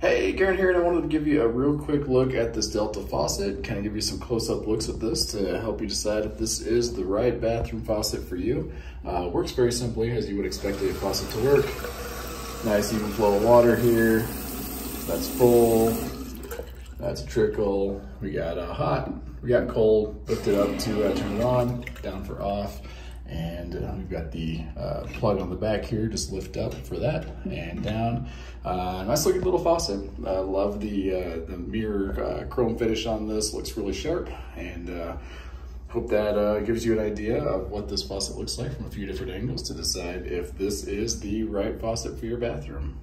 Hey, Garen here, and I wanted to give you a real quick look at this Delta faucet, kind of give you some close-up looks at this to help you decide if this is the right bathroom faucet for you. Uh, works very simply, as you would expect a faucet to work. Nice even flow of water here. That's full. That's trickle. We got uh, hot, we got cold, lift it up to uh, turn it on, down for off. And uh, we've got the uh, plug on the back here, just lift up for that and down. Uh, nice looking little faucet. I love the, uh, the mirror uh, chrome finish on this, looks really sharp. And uh, hope that gives you an idea of what this faucet looks like from a few different angles to decide if this is the right faucet for your bathroom.